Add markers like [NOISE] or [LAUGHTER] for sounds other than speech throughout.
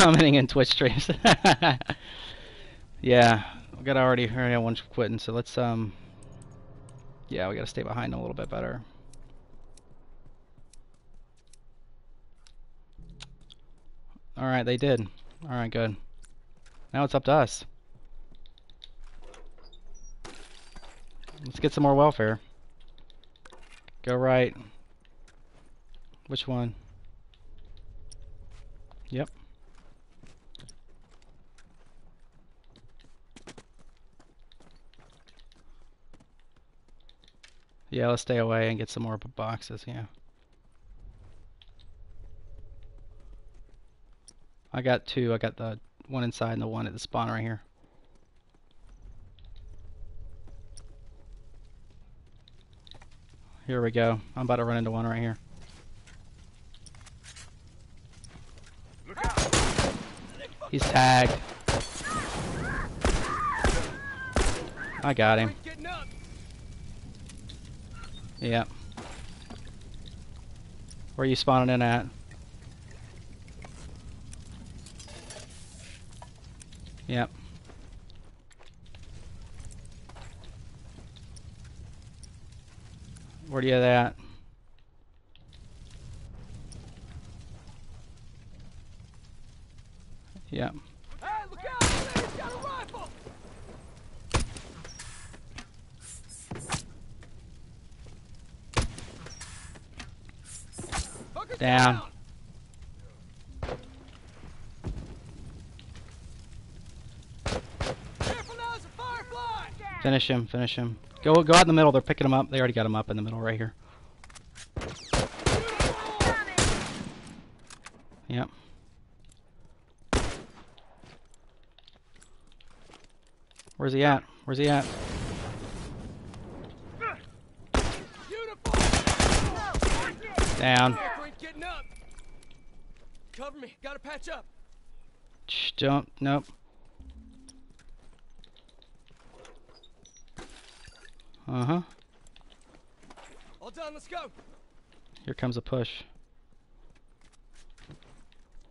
commenting in Twitch streams. [LAUGHS] yeah, we got already have one quitting, so let's um. Yeah, we gotta stay behind a little bit better. All right, they did. All right, good. Now it's up to us. Let's get some more welfare. Go right. Which one? Yep. Yeah, let's stay away and get some more boxes, yeah. I got two. I got the one inside and the one at the spawn right here. Here we go. I'm about to run into one right here. He's tagged. I got him. Yep. Where are you spawning in at? Yep. Where are you at? Yep. Hey, look out! He's got a rifle! Hooker's Down. Finish him, finish him. Go go out in the middle, they're picking him up. They already got him up in the middle right here. Yep. Where's he at? Where's he at? Down. Sniper ain't getting up! Cover me, gotta patch up. Shh, jump. Nope. Uh huh. All done, let's go! Here comes a push.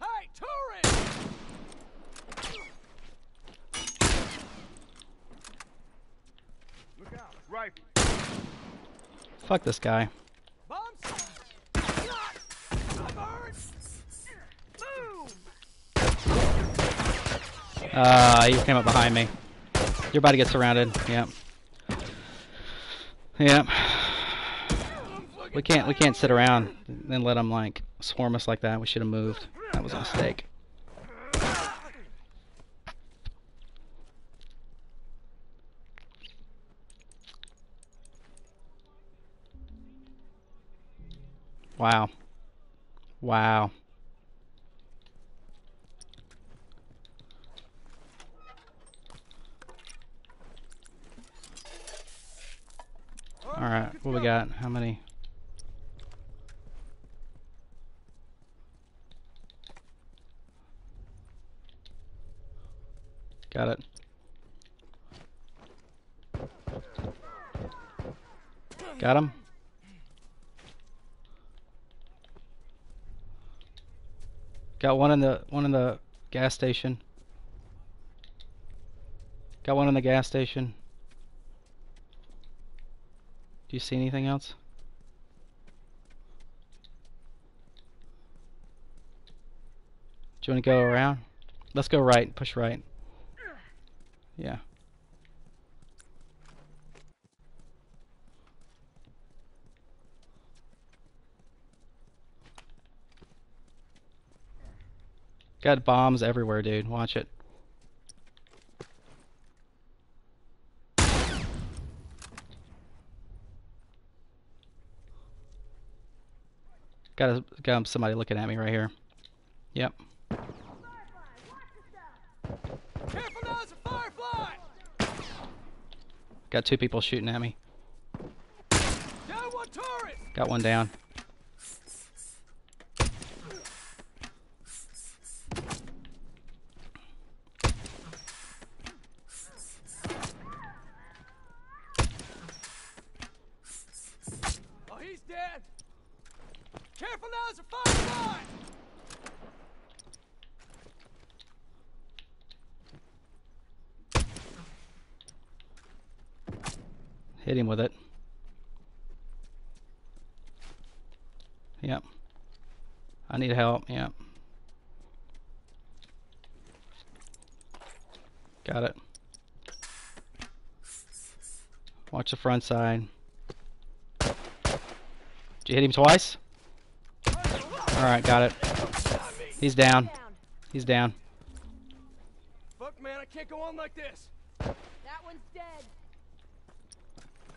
Hey, tourist! Look out, rifle. Fuck this guy. Bombs! Shot! Covered! Boom! Uh, he came up behind me. You're about to get surrounded. Yep. Yep. We can't we can't sit around and let them like swarm us like that. We should have moved. That was a mistake. Wow. Wow. All right, what we got? How many? Got it. Got him. Got one in the one in the gas station. Got one in the gas station. Do you see anything else? Do you want to go around? Let's go right. Push right. Yeah. Got bombs everywhere, dude. Watch it. Got a, got somebody looking at me right here. Yep. Careful now, it's a firefly! Got two people shooting at me. Got one down. Careful now, there's a fire line! Hit him with it. Yep. I need help, yep. Got it. Watch the front side. Did you hit him twice? Alright, got it. He's down. He's down. Fuck, man, I can't go on like this. That one's dead.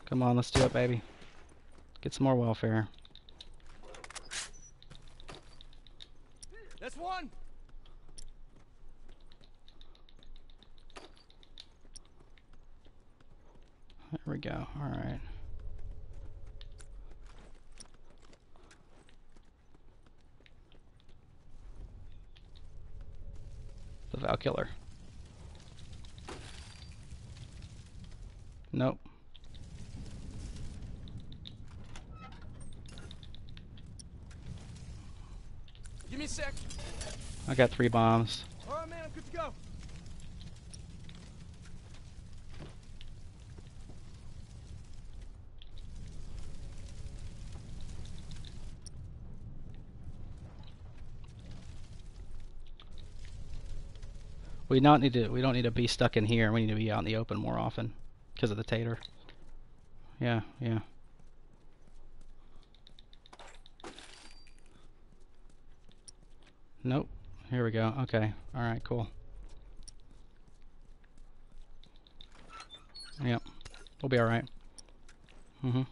Come on, let's do it, baby. Get some more welfare. That's one. There we go. Alright. The Val Killer. Nope. Give me a sec. I got three bombs. All right, man, I'm good to go. We not need to. We don't need to be stuck in here. We need to be out in the open more often, because of the tater. Yeah, yeah. Nope. Here we go. Okay. All right. Cool. Yep. We'll be all right. Mhm.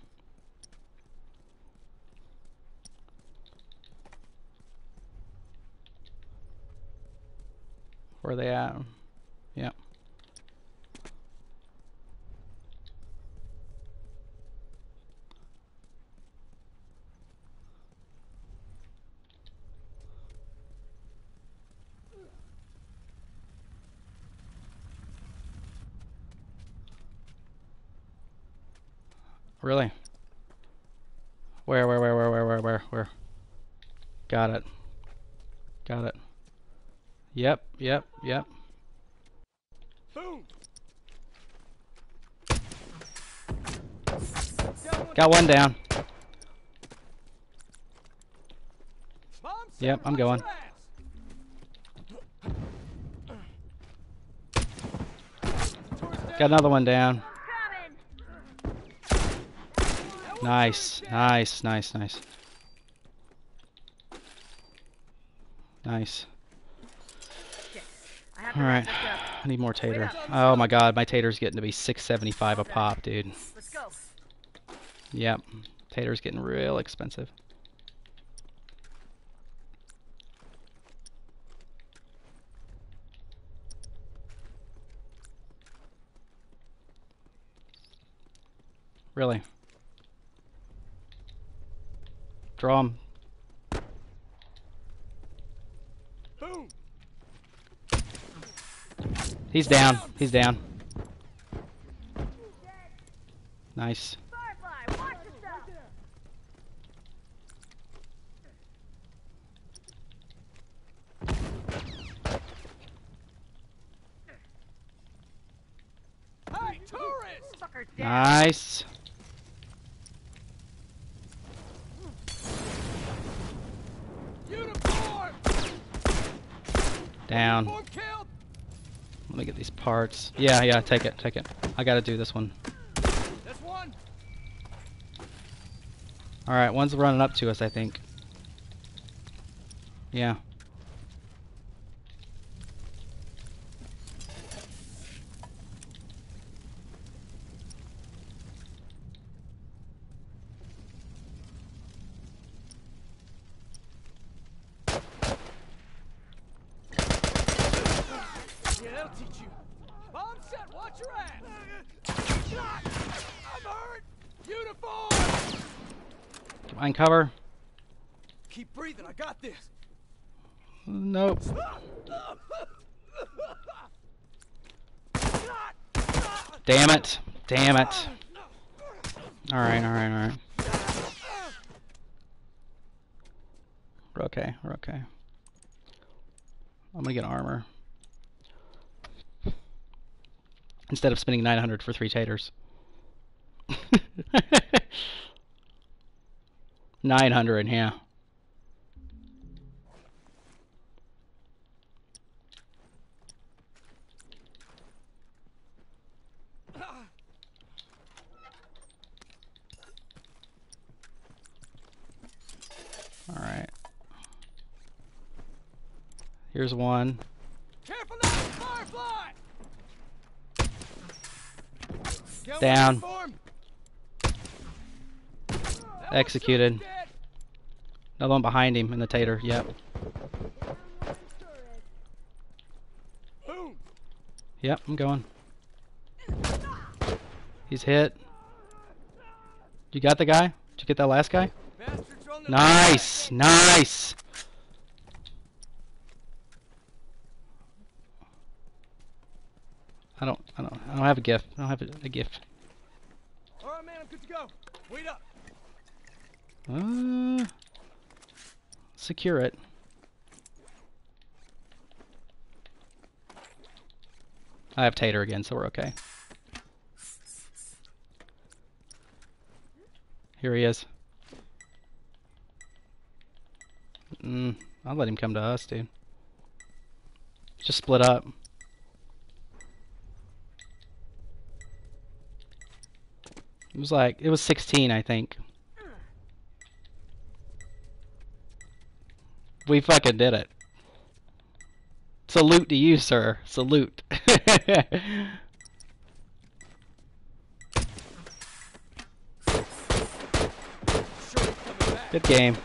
Where are they at? Yep. Really? Where, where, where, where, where, where, where, where? Got it. Got it. Yep, yep, yep. Boom. Got one down. Yep, I'm going. Got another one down. Nice, nice, nice, nice. Nice. Alright. I need more tater. Oh my god, my tater's getting to be 675 a pop, dude. Yep. Tater's getting real expensive. Really? Draw him. Boom. He's down. He's down. Nice. Nice. Down. Let me get these parts. Yeah, yeah, take it, take it. I gotta do this one. One. Alright, one's running up to us, I think. Yeah. Yeah, that'll teach you. Bomb set, watch your ass! Shot! I'm hurt! Uniform! Find cover. Keep breathing, I got this. Nope. Damn it. Damn it. Alright, alright, alright. We're okay, we're okay. I'm gonna get armor. Instead of spending 900 for three taters. [LAUGHS] Nine hundred, yeah. All right. Here's one. Careful now, Firefly! Get Down. one for him. That one Executed. should be dead. Another one behind him in the tater. Yep. Yep, I'm going. He's hit. You got the guy? Did you get that last guy? Bastards are on the Nice, nice. I don't, I don't, I don't have a gift. I don't have a, a gift. All right, man, I'm good to go. Wait up. Uh, secure it. I have Tater again, so we're okay. Here he is. Mm, I'll let him come to us, dude. Just split up. It was like, it was 16, I think. We fucking did it. Salute to you, sir. Salute. [LAUGHS] Good game.